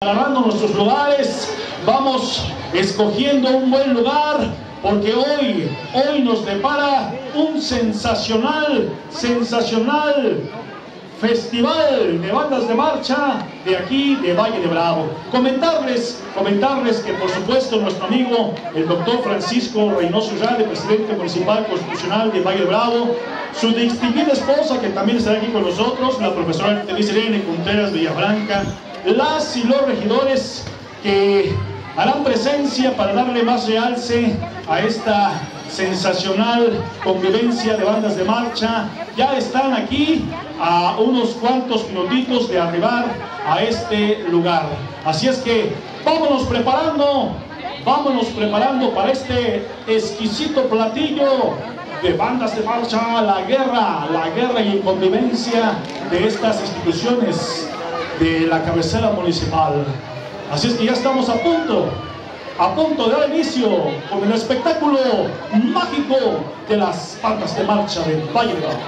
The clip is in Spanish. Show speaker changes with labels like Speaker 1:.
Speaker 1: agarrando nuestros lugares, vamos escogiendo un buen lugar, porque hoy, hoy nos depara un sensacional, sensacional festival de bandas de marcha de aquí, de Valle de Bravo. Comentarles, comentarles que por supuesto nuestro amigo, el doctor Francisco Reynoso Urrade, presidente municipal constitucional de Valle de Bravo, su distinguida esposa, que también estará aquí con nosotros, la profesora Denise Irene Contreras Villafranca, las y los regidores que harán presencia para darle más realce a esta sensacional convivencia de bandas de marcha. Ya están aquí a unos cuantos minutitos de arribar a este lugar. Así es que vámonos preparando, vámonos preparando para este exquisito platillo de bandas de marcha, la guerra, la guerra y convivencia de estas instituciones de la cabecera municipal. Así es que ya estamos a punto, a punto de dar inicio con el espectáculo mágico de las bandas de marcha de Valle de Bravo.